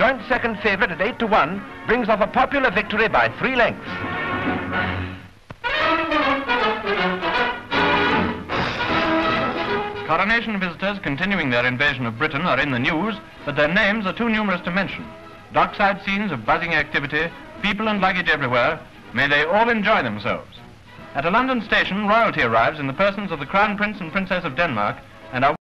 joint second favourite at 8 to 1, brings off a popular victory by three lengths. Coronation visitors continuing their invasion of Britain are in the news, but their names are too numerous to mention. Dockside scenes of buzzing activity, people and luggage everywhere, may they all enjoy themselves. At a London station, royalty arrives in the persons of the Crown Prince and Princess of Denmark and are